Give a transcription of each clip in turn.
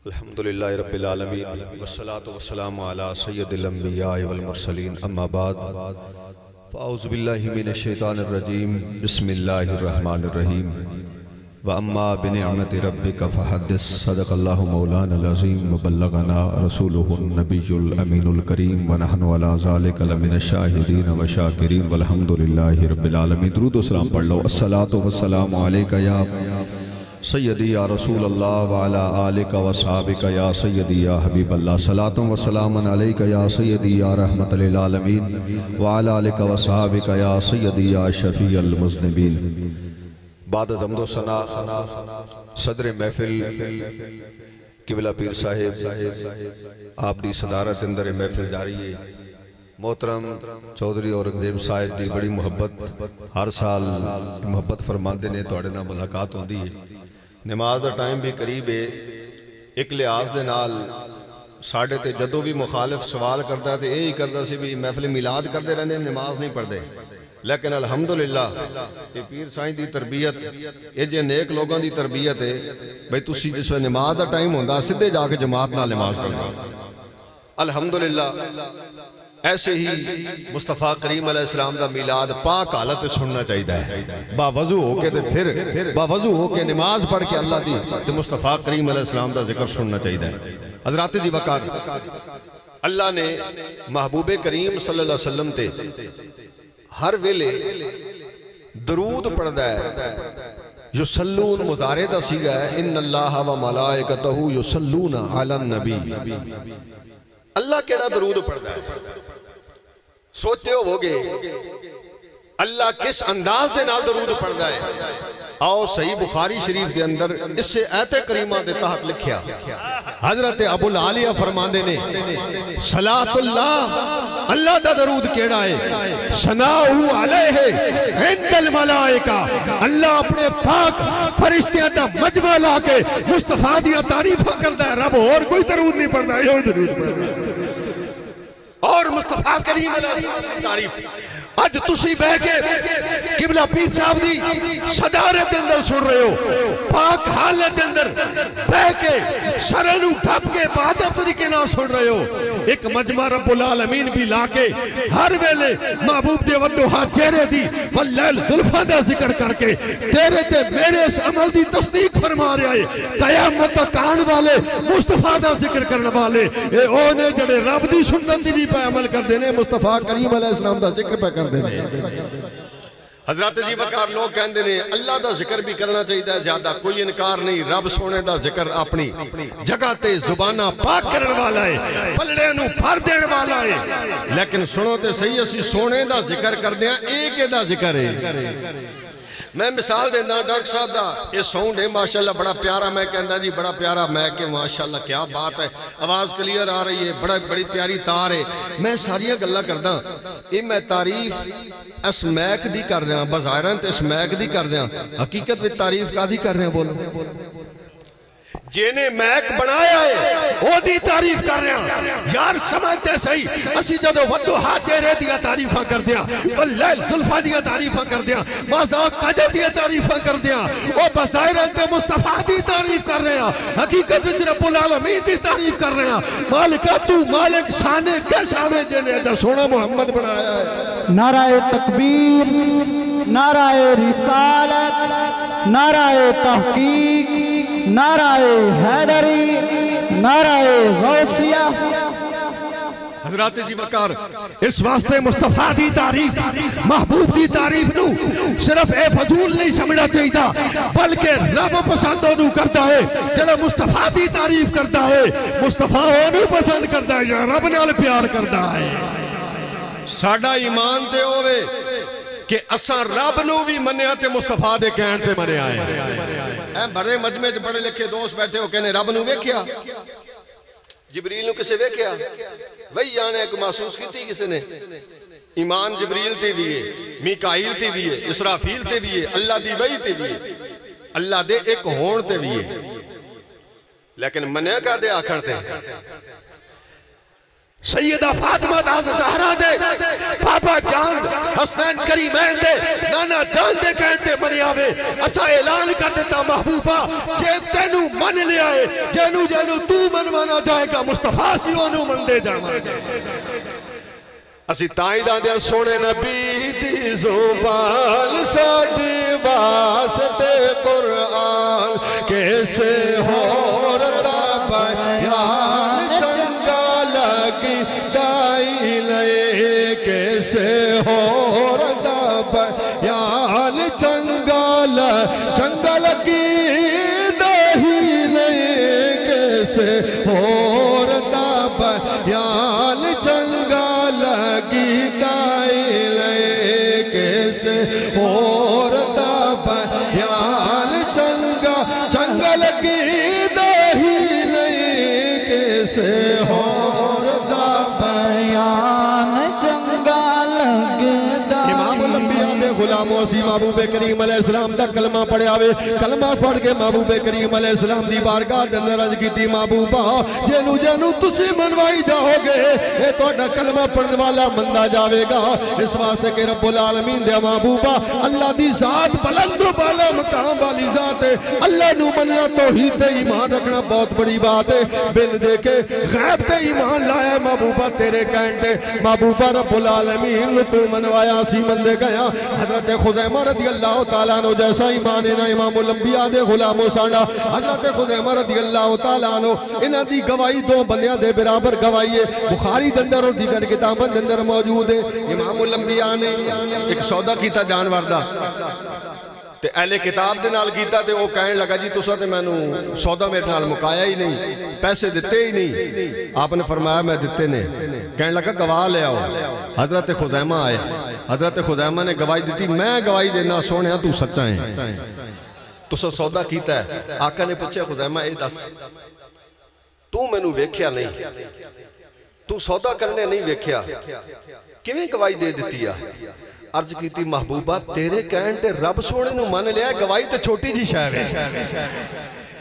अल्हम्दुलिल्लाहि रब्बिल आलमीन, वस्सलातु वस्सलामु अला सय्यदिल अंबिया वल मुरसलीन, अम्मा बाद। फ़ाउज़ु बिल्लाहि मिनश शैतानिर रजीम, बिस्मिल्लाहिर रहमानिर रहीम। व अम्मा बिनिअमति रब्बिका फहद्दिस, सदक़ल्लाहु मौलाना अज़ीम व बल्लगना रसूलुहुन नबियुल अमीनुल करीम, व नहनु अला ज़ालिका लमिनश शाहिदीन व शाकिरीन, वल्हम्दुलिल्लाहि रब्बिल आलमीन। दुरूद व सलाम पढ़ लो। अस्सलातु वस्सलामु अलैका या सैदी या रसूल अल्लाह वाला या सैदी या हबीब सलातुम व या सैदी या रहमत आलमीन वाला या सैदी या शफी अल मुज़निबीन। बाद जमदो सना, सदर महफिल, किबला पीर साहिब आप दी सदारत अंदर महफिल जारी है। मोहतरम चौधरी औरंगज़ेब साहिब की बड़ी मुहब्बत, हर साल मुहब्बत फरमाते ने नाल मुलाकात होती है। नमाज़ का टाइम भी करीब है एक लिहाज के नाल साढ़े ते जदों भी मुखालिफ सवाल करता तो यही करता सी भी महफिल मिलाद करते रहने नमाज़ नहीं पढ़ते लेकिन अलहमदुल्ला पीर साई की तरबीयत ये जे नेक लोगों की तरबीयत है बई तुम जिस नमाज़ का टाइम होंगे सीधे जाके जमात नमाज़ पढ़ना अलहमदुलिल्ला ऐसे ही मुस्तफ़ा करीम अलैहिस्सलाम का मिलाद पाक हालत सुनना चाहिए बावजू होके ते फिर, बावजू होके नमाज़ पढ़ के अल्लाह दी ते मुस्तफ़ा करीम अलैहिस्सलाम का ज़िक्र सुनना चाहिए हज़रत जी वकार अल्लाह ने महबूबे करीम सल्लल्लाहु अलैहि वसल्लम ते हर वेले दरूद पढ़दा है। युसल्लून मुजारे दा सीगा है इन अल्लाह व मलाइकतहु युसल्लून अलन नबी। अल्लाह केड़ा दरूद पढ़दा है? सोचते होगे, अल्लाह किस अंदाज के नाल दरूद पढ़ता है? आओ सही बुखारी शरीफ के अंदर इससे ऐते करीमा के तहत लिखिया। हज़रत अबुल आलिया फरमांदे ने, सलातुल्लाह, अल्लाह दा दरूद केड़ा है? इंदल मलाइका। अल्लाह अपने पाक फरिश्तियाँ दा मजमा ला के मुस्तफ़ा दी तारीफा करदा है। रब और कोई दरूद नहीं पढ़दा यो दरूद और मुस्तफ़ा करीम तारीफ़। अज तुसी बह के किबला पीर साहब दी सदारत अंदर सुन रहे हो। पाक हालत के अंदर बह के सरे नु ढप के बहादुर तरीके नाल सुन रहे हो। एक मजमा रब्बुल आलमीन भी लाके हर वेले महबूब दे वदोहा चेहरे दी, वल्लैल जुल्फा दा ज़िक्र करके तेरे ते मेरे इस अमल दी तस्दीक फरमा रहा है। कयामत तक आने वाले मुस्तफ़ा दा ज़िक्र करने वाले, ए, ओ ने जड़े रब दी सुन्नत दी भी पे अमल करदे ने, मुस्तफ़ा करीम अलैहि सलाम दा ज़िक्र पे करदे ने। हज़रत जी वकार लोग कहते ने अल्लाह का ज़िक्र भी करना चाहिए ज़्यादा कोई इनकार नहीं रब सोने का ज़िक्र अपनी जगह ते जुबाना पाक करने वाला है पलड़े भर देने वाला है लेकिन सुनो तो सही असि सोने का ज़िक्र करते हैं एक ज़िक्र है मैं मिसाल देना डॉक्टर साहब का यह साउंड है माशाला बड़ा प्यारा। मैं कहना जी, बड़ा प्यारा। मैं के माशाला क्या बात है। आवाज़ क्लीयर आ रही है, बड़ा, बड़ी प्यारी तार है। मैं सारिया गल् करदा। ये मैं तारीफ़ इस मैक की कर रहा बजायरन तो इस मैक की कर रहा। हकीकत में तारीफ़ का कर रहा, बोलो। जेने मैक बनाया है, ओदी तारीफ़ कर रहे हैं। यार, समझते सही। असि जदों वद्दो हा चेहरे दिया तारीफां कर दिया ओ लैल जुल्फा दिया तारीफां कर दिया मज़ाक काजल दिया तारीफां कर दिया, ओ बजाहिर ते मुस्तफ़ा दी तारीफ़ कर रहे हैं, हकीकत विच रब्बुल आलमीन दी तारीफ़ कर रहे हैं। मालिका, तू मालिक शाने कैसा वे जेने दा सोना मोहम्मद बनाया है? नाराए तकबीर नाराए हैदरी नाराए गौसिया हज़रत जी वकार, इस वास्ते मुस्तफ़ा दी तारीफ़, महबूब दी तारीफ़ नु सिर्फ़ ए फजूल नहीं समझना चाहिए बल्कि रब पसंद ओनू करता है जेड़ा मुस्तफ़ा दी तारीफ़ करता है। मुस्तफ़ा ओनू पसंद करता है या रब नाल प्यार करता है। साडा ईमान ते होवे कि असा रब नु भी मन्या मुस्तफ़ा दे कहण ते मन्या है। बड़े मजमे च पढ़े लिखे दोस्त बैठे हो, कहने, रब नेख्या जबरील किसे वेख्या? वही आने एक महसूस की किसी ने? ईमान जबरील ते भी है, मिकाइल ते भी है, इसराफील ते भी है, अल्लाह दी वही ते भी है, अल्लाह दे एक होण ते भी है। लेकिन मन्या का दे आखर ते सैयदा फातिमा दास जहरा दे पापा जान, हसनैन करीमैन दे, नाना जान दे कहते बने आवे। असा ऐलान कर देता महबूबा, जे तेनू मन ले आए जेनू जेनू तू मन माना जाएगा, मुस्तफ़ा सी ओनू मन दे जावा असि ताई दा दे सोने नबी दी ज़ुबान साडी वास्ते कुरान कैसे हो रता बयान की दाई लए कैसे हो। गुलाम असी महबूबे करीम अलैहिस्सलाम कलमा पढ़या वे। कलमा पढ़ के करीम मनवाई जाओगे कलमा वाला इस वास्ते के दे अल्लाह जात बुलंद मकाम वाली जात है। अल्लाह मनना तौहीद ते ईमान रखना बहुत बड़ी बात है। बिन देखे गैब ते ईमान लाया महबूबा तेरे कहते महबूबा रबुल आलमीन तू मनवाया सी गया हज़रत खुजैमा रदी अल्लाह तआला नो जैसा ईमान है ना इमामुल अंबिया दे गुलामो साडा। हज़रत खुजैमा रदी अल्लाह तआला नो इन्हां दी गवाही दो बंदिया दे बराबर गवाही है। बुखारी दे अंदर और दीगर किताबां दे अंदर मौजूद है। इमामुल अंबिया ने एक सौदा कीता जानवर दा। ਤੇ ਐਲੇ ਕਿਤਾਬ ਦੇ ਨਾਲ ਕੀਤਾ ਤੇ ਉਹ ਕਹਿਣ ਲੱਗਾ ਜੀ, ਤੁਸੀਂ ਤੇ ਮੈਨੂੰ ਸੌਦਾ ਮੇਰੇ ਨਾਲ ਮੁਕਾਇਆ ਹੀ ਨਹੀਂ, ਪੈਸੇ ਦਿੱਤੇ ਹੀ ਨਹੀਂ। ਆਪਨੇ ਫਰਮਾਇਆ, ਮੈਂ ਦਿੱਤੇ ਨੇ। ਕਹਿਣ ਲੱਗਾ, ਗਵਾਹ ਲਿਆਓ ਹਜ਼ਰਤ ਖੁਦੈਮਾ ਆਇਆ ਹਜ਼ਰਤ ਖੁਦੈਮਾ ਨੇ ਗਵਾਹੀ ਦਿੱਤੀ, ਮੈਂ ਗਵਾਹੀ ਦੇਣਾ ਸੋਹਣਿਆ, ਤੂੰ ਸੱਚਾ ਹੈ। ਤੁਸੀਂ ਸੌਦਾ ਕੀਤਾ ਹੈ। ਆਕਾ ਨੇ ਪੁੱਛਿਆ, ਖੁਦੈਮਾ, ਇਹ ਦੱਸ, ਤੂੰ ਮੈਨੂੰ ਵੇਖਿਆ ਨਹੀਂ। ਤੂੰ ਸੌਦਾ ਕਰਨੇ ਨਹੀਂ ਵੇਖਿਆ। ਕਿਵੇਂ ਗਵਾਹੀ ਦੇ ਦਿੱਤੀ ਆ? ਅਰਜ਼ ਕੀਤੀ, ਮਹਿਬੂਬਾ, ਤੇਰੇ ਕਹਿਣ ਤੇ ਰੱਬ ਸੋਹਣੇ ਨੂੰ ਮੰਨ ਲਿਆ, ਗਵਾਹੀ ਤੇ ਛੋਟੀ ਜੀ ਸ਼ੈ ਵੇ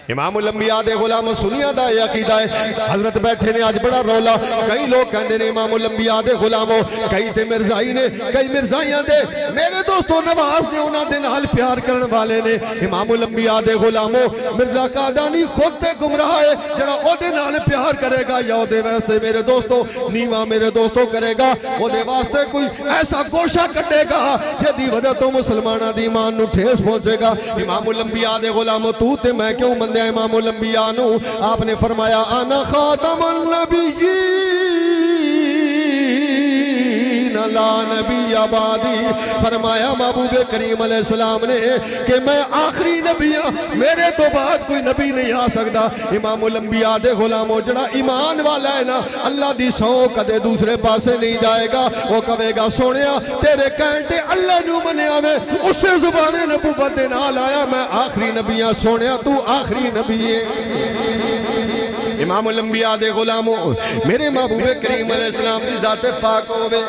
इमाम लंबिया दे गुलाम सुनिया दा यह अकीदा है। हज़रत बैठे ने आज बड़ा रौला। कई लोग कहते हैं इमाम लंबिया दे गुलामो, कई ते मिर्जाई ने, कई मिर्जाइयाँ दे। मेरे दोस्तों, नवाज़ ने उन्हां दे नाल प्यार करन वाले ने। इमाम लंबिया दे गुलामो, मिर्ज़ा कादानी खुद ते गुमराह है जड़ा ओदे प्यार करेगा या ओदे वैसे मेरे दोस्तों। नीवा मेरे दोस्तों करेगा, ओदे वास्ते कोई ऐसा गोशा कटेगा, जदी वजह तो मुसलमाना दी ईमान ठेस पहुंचेगा। इमाम लंबिया दे गुलामो, तू ते मैं क्यों मंदे इमाम आपने फरमाया आना खातमुन नबीयीन फरमाया, महबूब करीम ने कि मैं आखिरी नबी हाँ, मेरे तो बाद कोई नबी नहीं आ सकता इमाम लंबिया दे गुलामो ईमान वाला है ना, अल्लाह दी सौ कदे दूसरे पासे नहीं जाएगा, वो कहेगा, सोनिया, तेरे कहन ते अल्लाह नु मनिया मैं उसे जुबाने नाल आया, मैं आखिरी नबी हाँ, सोनिया, तू आखिरी नबी है। ਇਮਾਮ ਲੰਬੀਆ ਦੇ ਗੁਲਾਮੋ, ਮੇਰੇ ਮਹਬੂਬੇ ਕਰੀਮ ਅਲੈਹ ਸਲਾਮ ਦੀ ਜ਼ਾਤ ਪਾਕ ਹੋਵੇ।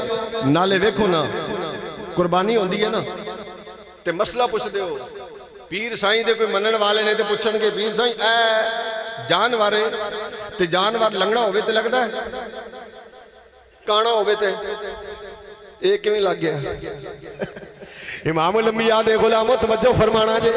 ਨਾਲੇ ਵੇਖੋ ਨਾ, ਕੁਰਬਾਨੀ ਹੁੰਦੀ ਹੈ ਨਾ। ਤੇ ਮਸਲਾ ਪੁੱਛਦੇ ਹੋ, ਪੀਰ ਸਾਈਂ ਦੇ ਕੋਈ ਮੰਨਣ ਵਾਲੇ ਨੇ ਤੇ ਪੁੱਛਣਗੇ, ਪੀਰ ਸਾਈਂ, ਐ ਜਾਨਵਾਰੇ ਤੇ ਜਾਨਵਰ ਲੰਗੜਾ ਹੋਵੇ ਤੇ ਲੱਗਦਾ ਕਾਣਾ ਹੋਵੇ ਤੇ, ਇਹ ਕਿਵੇਂ ਲੱਗ ਗਿਆ? इमाम लंबिया दे गुलामो, तवज्जो फरमाना जे।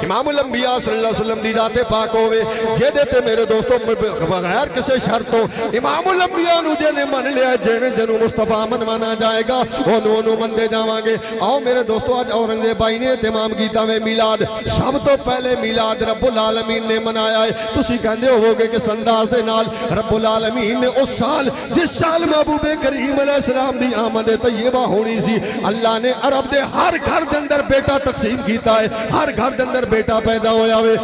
इमाम अलैहि वसल्लम दी जाते पाक होवे, जेदे ते मेरे दोस्तों बगैर किसी शर्त तो इमाम लंबिया नु जेने मन लिया, जेने जनु मुस्तफ़ा मनवाना जाएगा, ओनु ओनु मंदे जावांगे। आओ मेरे दोस्तों, आज औरंगज़ेब भाई ने इत्तेमाम कीता वे मिलाद, सब तो पहले मिलाद रब्बुल आलमीन ने मनाया है। तुसी कहंदे होवोगे कि संदास दे नाल रब्बुल आलमीन ने उस साल, जिस साल महबूबे करीम सलाम दी आमद तैयबा होनी सी, अल्लाह ने अरब दे हर घर के बेटा तकसीम किया है, हर घर के बेटा पैदा होया वे।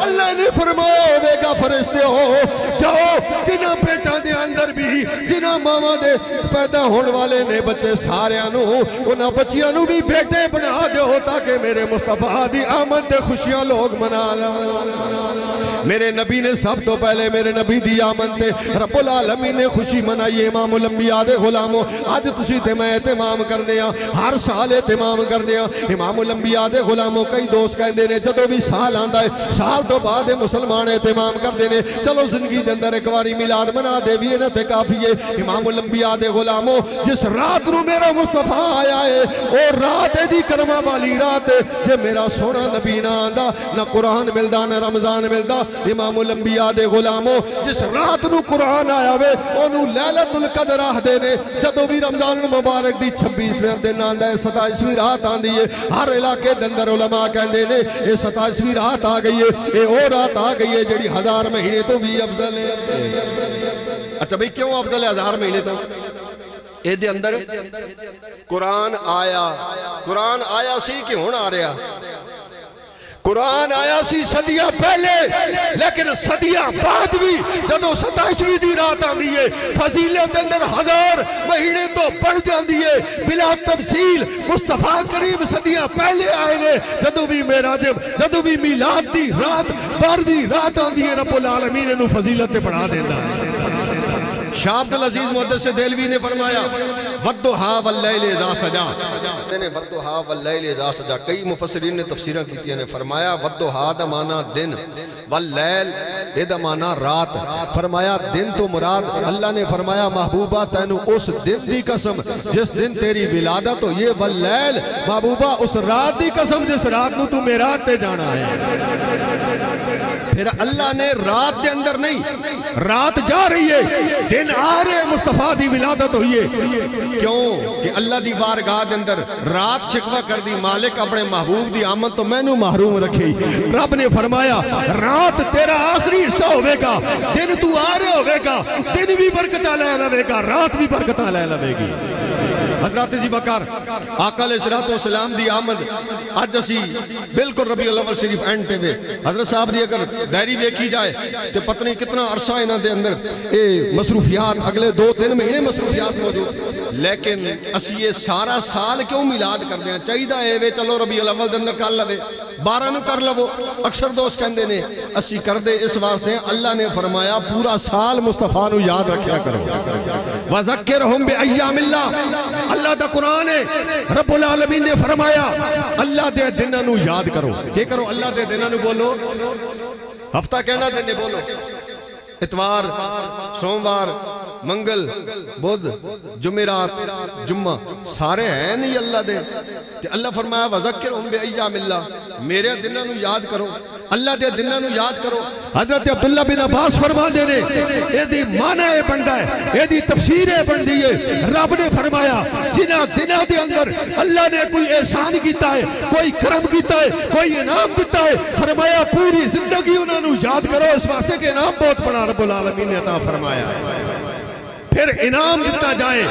अल्लाह ने फरमाया फरिश्ते हो, जाओ, जिन्हां बेटा दे अंदर भी, जिन्हां मावा दे पैदा होने वाले ने बच्चे उन्हां बच्चियाँ भी बेटे बना दो ताकि मेरे मुस्तफ़ा दी आमद खुशियाँ लोग मना लेवन मेरे नबी ने सब तो पहले मेरे नबी दी आमन ते। रबुल ने खुशी मनाई इमाम लंबिया दे गुलामो। अज तुसी ते मैं एहतमाम करने आ हाँ, हर साल एहतमाम करने आ हाँ। इमाम लंबिया दे गुलामो, कई दोस्त कहंदे ने, जदों भी साल आंदा है, साल तो बाद मुसलमान एहतमाम करदे ने। चलो ज़िंदगी दे अंदर एक बारी मिलाद मना देविए ना ते काफ़ी है। इमाम लंबिया दे गुलामो, जिस रात नु मेरा मुस्तफ़ा आया है, ओ रात दी करमा वाली रात जे मेरा सोना नबी ना आंदा, ना कुरान मिलदा, ना रमज़ान मिलदा ਨਾ ਰਮਜ਼ਾਨ ਮਿਲਦਾ ਇਮਾਮ ਲੰਬੀਆ ਦੇ ਗੁਲਾਮੋ ਜਿਸ ਰਾਤ ਨੂੰ ਕੁਰਾਨ ਆਇਆ ਵੇ ਉਹਨੂੰ ਲੈਲਤੁਲ ਕਦਰ ਆਖਦੇ ਨੇ ਜਦੋਂ ਵੀ ਰਮਜ਼ਾਨ ਮੁਬਾਰਕ ਦੀ 26ਵੇਂ ਦਿਨ ਆਂਦਾ ਹੈ 27ਵੀਂ ਰਾਤ ਆਂਦੀ ਹੈ ਹਰ ਇਲਾਕੇ ਦੇ ਅੰਦਰ ਉਲਮਾ ਕਹਿੰਦੇ ਨੇ ਇਹ 27ਵੀਂ ਰਾਤ ਆ ਗਈ ਹੈ ਇਹ ਉਹ ਰਾਤ ਆ ਗਈ ਹੈ ਜਿਹੜੀ ਹਜ਼ਾਰ ਮਹੀਨੇ ਤੋਂ ਵੀ ਅਫਜ਼ਲ ਹੈ ਅੱਛਾ ਬਈ ਕਿਉਂ ਅਫਜ਼ਲ ਹੈ ਹਜ਼ਾਰ ਮਹੀਨੇ ਤੋਂ ਇਹਦੇ ਅੰਦਰ ਕੁਰਾਨ ਆਇਆ ਕੁਰਾਨ ਆਇਆ ਸੀ ਕਿ ਹੁਣ ਆ ਰਿਹਾ कुरान आया सी सदिया पहले, लेकिन सदिया बाद भी जो सताशवी की रात आती है, फजीले के अंदर हज़ार महीने तो बढ़ जाती है। बिना तमसील मुस्तफ़ा करीब सदिया पहले आए ने, जदों भी मेरा दिव जो भी मिलाद की रात बारहवीं रात आती है रबो लाल अमीर फजीलत बढ़ा देता है। शाह अब्दुल अज़ीज़ से दिलवी ने फरमाया वल्लैल इज़ा सजा। वल्लैल इज़ा सजा। कई ने की थी ने। फरमाया दा माना दिन, वल्लैल माना रात। फरमाया, दिन तो मुराद, अल्लाह ने फरमाया, महबूबा, तैनू उस दिन दी कसम, जिस दिन तेरी विलादत हो ये वल्लैल, महबूबा, उस रात दी कसम, जिस रात तू मेरा ते जाना है। फिर अल्लाह ने रात के अंदर नहीं, रात जा रही है। दिन आ रहे मुस्तफ़ा की विलादत हुई है। क्यों? कि अल्लाह दी बारगाह के अंदर रात शिकवा कर दी मालिक अपने महबूब दी आमद तो मैनू महरूम रखी। रब ने फरमाया, रात तेरा आखिरी हिस्सा होगा दिन तू आ रहा होगा दिन भी बरकत लै लवेगा, रात भी बरकत लै लवेगी। हज़रत जी बकर, आकल सलाम दी आमद। आज असी बिल्कुल रबी अलवर शरीफ एंड पे वे। हज़रत साहब की अगर डायरी वेखी जाए तो पता नहीं कितना अरसा इन्हों के अंदर। ये मसरूफियात, अगले दो तीन महीने मसरूफियात मौजूद। लेकिन असी ये सारा साल क्यों मिलाद करते हैं? चाहिए है वे, चलो रबी अलवल के अंदर कर लवे बारह न कर लवो। अक्सर दोस्त कहते ने, असी कर दे इस वास्ते, अल्लाह ने फरमाया, पूरा साल मुस्तफ़ा याद रखा करो। वजर हम बे अया अल्लाह का कुरान है। रबीन ने फरमाया, अल्लाह के दिन याद करो। ये करो? अल्लाह के दिन बोलो। हफ़्ता कहना दिन बोलो। इतवार, सोमवार ਮੰਗਲ ਬੁੱਧ ਜੁਮੇਰਾਤ ਜੁਮਾ ਸਾਰੇ ਹੈ ਨਹੀਂ ਅੱਲਾ ਦੇ ਤੇ ਅੱਲਾ ਫਰਮਾਇਆ ਵਜ਼ਕਿਰਹੁਮ ਬਿਅਯਾਮਿਲਲਾ ਮੇਰੇ ਦਿਨਾਂ ਨੂੰ ਯਾਦ ਕਰੋ ਅੱਲਾ ਦੇ ਦਿਨਾਂ ਨੂੰ याद करो। हज़रत अब्दुल्ला बिन अब्बास फरमाते ने, एदी माना यह बंदा है, एदी तफसीर यह बंदी है। रब ने फरमाया जिना दिनों के अंदर अल्लाह ने कोई एहसान किया है, कोई करम किया है, कोई इनाम दिता है, फरमाया, पूरी ज़िंदगी उन्होंने याद करो, इस वास्ते के इनाम बहुत बड़ा रब्बुल आलमीन ने अता फरमाया है। फिर इनाम दिता जाए।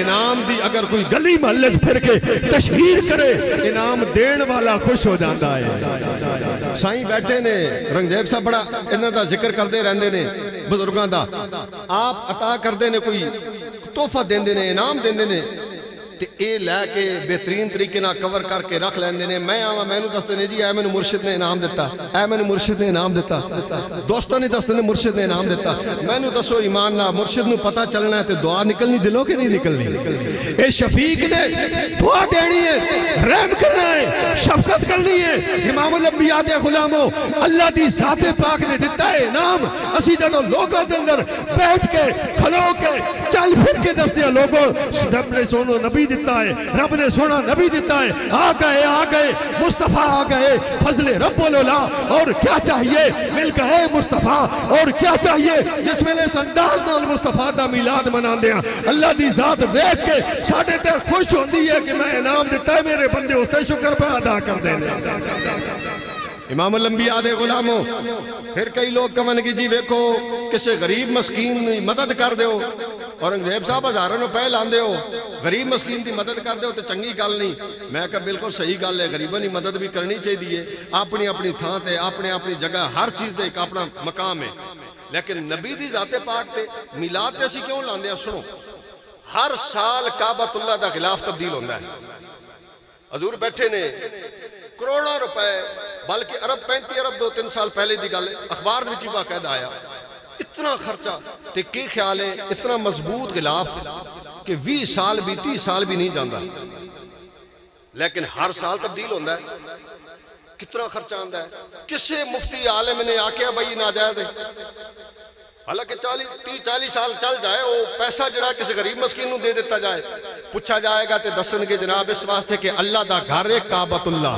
इनाम की अगर कोई गली महल फिर के तशहर करे, इनाम देने वाला खुश हो जाता है। साई बैठे ने रंगजेब साहब बड़ा इन्हों का ज़िक्र करते रहते ने, बजुर्गों का आप अता करते ने, कोई तोहफा देंगे ने, इनाम देंगे ने ਤੇ ਇਹ ਲੈ ਕੇ ਬਿਹਤਰੀਨ ਤਰੀਕੇ ਨਾਲ ਕਵਰ ਕਰਕੇ ਰੱਖ ਲੈਂਦੇ ਨੇ ਮੈਂ ਆਵਾਂ ਮੈਨੂੰ ਦੱਸਦੇ ਨੇ ਜੀ ਐ ਮੈਨੂੰ ਮੁਰਸ਼ਿਦ ਨੇ ਇਨਾਮ ਦਿੱਤਾ ਐ ਮੈਨੂੰ ਮੁਰਸ਼ਿਦ ਨੇ ਇਨਾਮ ਦਿੱਤਾ ਦੋਸਤਾਂ ਨੇ ਦੱਸਦੇ ਨੇ ਮੁਰਸ਼ਿਦ ਨੇ ਇਨਾਮ ਦਿੱਤਾ ਮੈਨੂੰ ਦੱਸੋ ਈਮਾਨ ਨਾਲ ਮੁਰਸ਼ਿਦ ਨੂੰ ਪਤਾ ਚੱਲਣਾ ਹੈ ਤੇ ਦੁਆ ਨਿਕਲਣੀ ਦਿਲੋਂ ਕਿ ਨਹੀਂ ਨਿਕਲਣੀ ਇਹ ਸ਼ਫੀਕ ਨੇ ਦੁਆ ਦੇਣੀ ਹੈ ਰਹਿਮ ਕਰਨਾ ਹੈ ਸ਼ਫਕਤ ਕਰਨੀ ਹੈ ਇਮਾਮ ਅਲ-ਅੰਬਿਆ ਦੇ ਗੁਲਾਮੋ ਅੱਲਾ ਦੀ ਜ਼ਾਤ ਪਾਕ ਨੇ ਦਿੱਤਾ ਹੈ ਇਨਾਮ ਅਸੀਂ ਜਦੋਂ ਲੋਕਾਂ ਦੇ ਅੰਦਰ ਬੈਠ ਕੇ ਖਲੋ ਕੇ ਚੱਲ ਫਿਰ ਕੇ ਦੱਸਦੇ ਆ ਲੋਗੋ ਰੱਬ ਨੇ ਸੋਨੋ ਨਬੀ दिता है। रब ने सोना नबी दिता है। आ गए आ गए। मुस्तफ़ा आ गए। फजले फजल रबोला और क्या चाहिए? मिल गए मुस्तफ़ा। और क्या चाहिए? जिस वे इस अंदाज न मुस्तफ़ा का मिलाद मना दिया अल्लाह की जात वेख के साढ़े तक खुश होती है कि मैं इनाम दिता है। मेरे बंदे उससे शुक्र पर अदा कर दे इमाम लंबिया दे गुलामो, फिर कई लोग कहन की, जी वेखो, किसी गरीब मस्कीन मदद कर दो औरंगज़ेब साहब, हज़ारों रुपए लाते हो। गरीब मस्कीन की मदद कर दो तो चंगी गल नहीं। मैं कहा, बिल्कुल सही गल है, गरीबों की मदद भी करनी चाहिए अपनी अपनी थां ते, अपने अपनी जगह, हर चीज़ का एक अपना मकाम है। लेकिन नबी की जाते पाक ते, मिलाद ते असं क्यों लाते सुनो। हर साल काबतुल्ला का खिलाफ तब्दील होता है। हजूर बैठे ने, करोड़ों रुपए, बल्कि अरब, पैंती अरब दो तीन साल पहले की गल अखबार में बाकायदा आया। इतना खर्चा। ते के ख्याल है, इतना मज़बूत गिलाफ कि भी साल भी 30 साल भी नहीं जाता लेकिन हर साल तब्दील होता है। कितना खर्चा आता है। किसी मुफ्ती आलम ने आख्या भाई नाजायज है। हालाँकि चाली ती चाली साल चल जाए, वो पैसा जरा किसी गरीब मस्कीन दे दिता जाए। पूछा जाएगा तो दसनगे जनाब इस वास्ते कि अल्लाह का घर है काबतुल्ला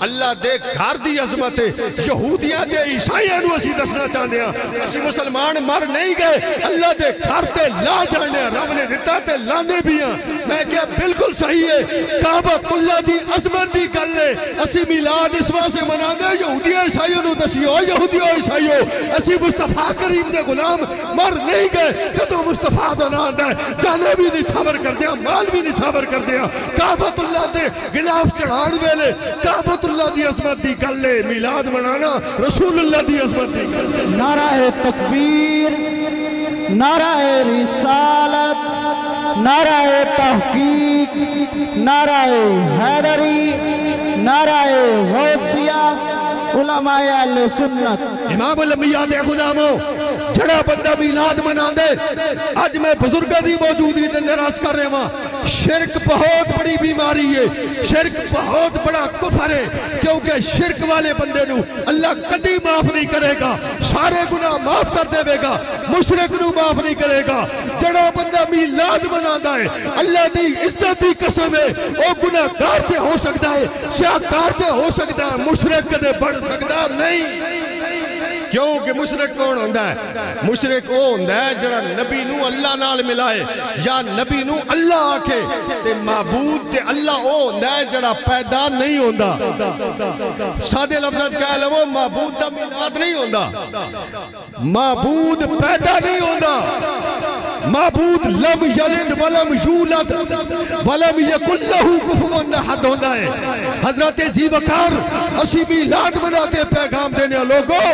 अल्लाह दे घर की अजमत है। यहूदिया के ईसाइया दसना चाहते हैं असं मुसलमान मर नहीं गए। अल्लाह के घर से ला जाने, रब ने दिता ते लाने भी हाँ मैं क्या बिल्कुल सही है। काबतुल्ला की अजमत की गल है। असं मिलाद इस वास्ते मनाते यहूदिया ईसाइयों दसियो यहूदियो ईसाइयो, असं मुस्तफ़ा करीम के गुलाम मर नहीं गए जो मुस्तफ़ा का नाम है। जाने भी निछावर कर दिया माल भी निछावर कर दिया काबतुल्ला के गिलाफ चढ़ाने वेले काबतुल्ला की अजमत की गल है। मिलाद मनाना रसूलुल्लाह की अजमत की गल है। नाराए तकबीर नाराए रिसालत। नाराए तहकीक, नाराय हैदरी, नाराय गौसिया जड़ा बंदा मिलाद मना दे अज मैं बुज़ुर्गों की मौजूदगी अंदर कर रहा शिरक बहुत बड़ी बीमारी है। शिरक बहुत बड़ा कुफर है, क्योंकि शिरक वाले बंदे अल्लाह कभी माफ़ नहीं करेगा, सारे गुनाह माफ़ कर देगा मुशरक माफ़ नहीं करेगा। जड़ा बंदा मिलाद मनादा है, अल्लाह की इज़्ज़त की कसम है वो गुनाहगार ते हो सकता है शाहकार हो सकता है, मुशरक कदे बन सकता नहीं। क्योंकि मुशरक कौन होंदा है? मुशरक वो होंदा है जड़ा नबी नु अल्लाह नाल मिलाए, या नबी नु अल्लाह आखे, ते माबूद ते अल्लाह वो होंदा है जड़ा पैदा नहीं होंदा। सादे लफ्ज़ कह लवो महबूद का मिलाद नहीं होंदा। माबूद पैदा नहीं होंदा। माबूद लम यलिद वलम यूलद। वलम यकुल लहू कुफुवन अहद होंदा है। हज़रत जी वकार, असी भी लाड बना के पैगाम देने लोगों,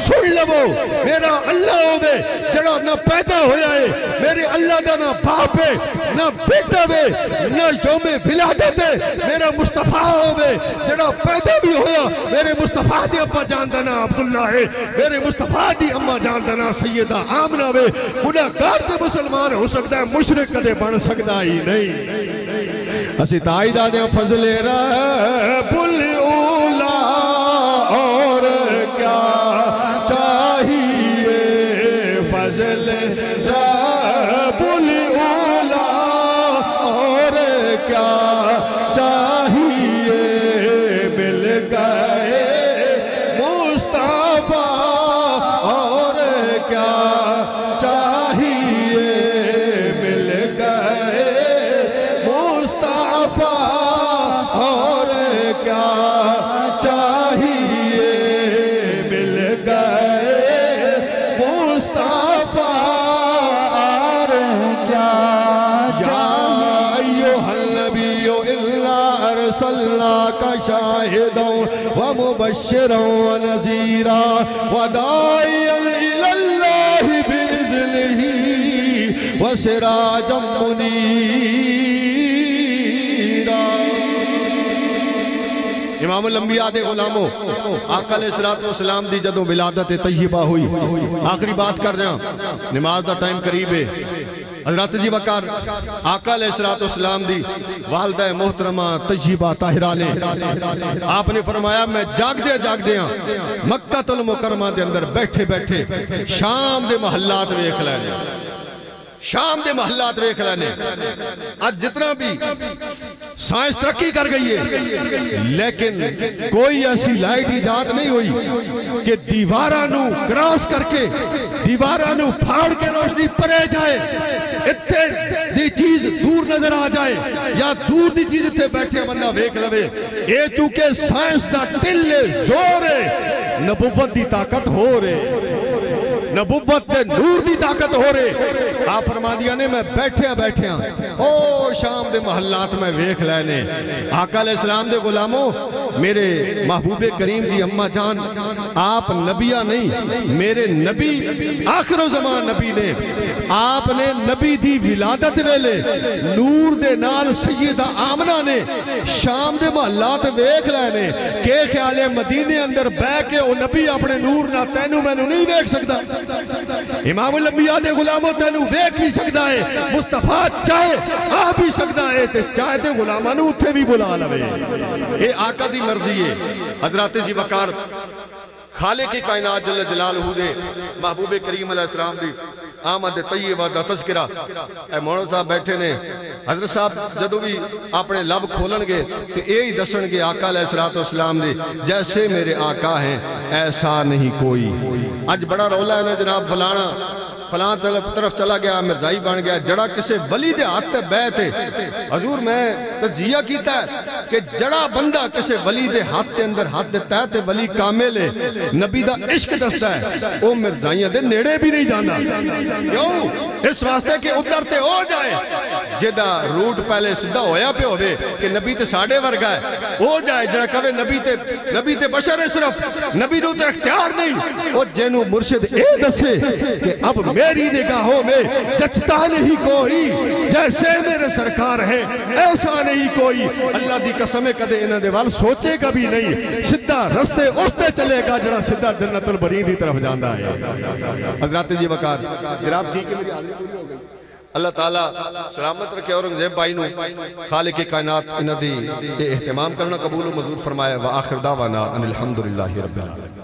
सुन लवो, मेरा अल्लाह होवे जड़ा ना पैदा होया है, मेरे अल्लाह का ना बाप है, ना बेटा वे ना यौमे विलादत है, मेरा मुस्तफ़ा होवे जड़ा पैदा भी होया, मेरे मुस्तफ़ा दे अब्बा जान दा ना अब्दुल्ला है, मेरे मुस्तफ़ा दी अम्मा जान दा ना सैयदा आमना वे गुनाहगार ते मुसलमान हो सकता है, मुशरक कदे बन सकता ही नहीं। असि ताई दाद फजले रहा शाहिदन व मुबश्शिरन व नज़ीरा व दाइयन इलल्लाहि बिइज़निही व सिराजम मुनीरा इमाम लंबिया दे गुलामो आकल सलाम दी जदों विलादत तय्यबा हुई आखिरी बात कर रहा नमाज़ दा टाइम करीब है हज़रत जी वकार आकल इस्लाम दी, वालदा मोहतरमा तजीबा ताहिरा ने। आपने फरमाया, मैं जागदे जागदे मक्का तुल मुकरमा दे अंदर बैठे बैठे, शाम के महल्लात वेख लैने शाम के महलात वेख लेने। आज जितना भी साइंस तरक्की कर गई है, लेकिन कोई ऐसी लाइट ईजाद नहीं हुई कि दीवारा क्रॉस करके, दीवारा फाड़ के रोशनी परे जाए इतने दी चीज़ दूर नज़र आ जाए, या दूर दी चीज़ इतने बैठे बंदा वेख लवे। ये चूँकि साइंस दा टिल ज़ोर है, नबुवत दी ताकत हो। रही नबुवत दे नूर की ताकत हो रही। आप फरमा दिया ने, मैं बैठिया बैठिया। ओ, शाम के महलात मैं वेख लैने। आका इस्लाम दे गुलामो मेरे महबूबे करीम की अम्मा जान, आप नबिया नहीं, मेरे नबी आखिर जमान नबी ने, आपने नबी दी विलादत वेले, नूर दे नाल सैयदा आमना ने, शाम दे महलात वेख लैने, के ख्याल मदीने अंदर बह के ओ नबी अपने नूर ना तेनू मैनू नहीं वेख सकता इमाम लंबिया दे गुलामों तेनू वेख भी सकता है, मुस्तफ़ा चाहे आ भी सकता है, ते चाहे ते गुलामां उत्थे भी बुला लवे। ये आका दी मर्ज़ी है। हज़रत जी वकार, खाले की कायनात जल जलालहू दे, महबूब करीम अलैहिस्सलाम दी आमद तय्यबा दा तज़किरा। ए मौलाना साहब बैठे ने, हज़रत साहब जदों भी अपने लब खोलणगे, ते ए ही दसणगे आका अलैहिस्सलातु वस्सलाम दी, जैसे मेरे आका हैं ऐसा नहीं कोई। अज बड़ा रौला है ना जनाब फलाना। फलां तरफ़ चला गया, मिर्जाई बन गया। जड़ा किसी बली दे हाथ ते बह ते। हजूर, मैं तजिया है कि जड़ा बंदा किसी वली दे हाथ के अंदर हाथ देता है ते वली कामिल है नबी दा इश्क दसदा है। ओ मिर्जाइयाँ दे नेड़े भी नहीं जांदा। क्यों? इस वास्ते कि उधर ते हो जाए। जेदा रूट पहले सीधा होया पे होवे कि नबी ते साडे वर्गा है। हो जाए जड़ा कवे नबी ते नबी ते बशर है सिर्फ़। नबी नु ते इख्तियार नहीं। ओ जेनु मुर्शिद ए दसे कि अब मेरी निगाहों में जचता नहीं कोई। जैसे मेरे सरकार है, ऐसा नहीं कोई। अल्लाह दी कसम कदे इन्हां दे वाल सोचेगा भी नहीं। सीधा रस्ते उसते चलेगा जड़ा सीधा जन्नतुल बरी दी तरफ़ जांदा है। हज़रत जी वकार जनाब की पूरी हो अल्लाह ताला सलामत रखे औरंगज़ेब भाई नु। खालिक के कायनात इन्हां दी एहतमाम करना कबूल मंजूर फरमाया व आखिर दावाना अनिल रब्बिल आलमीन।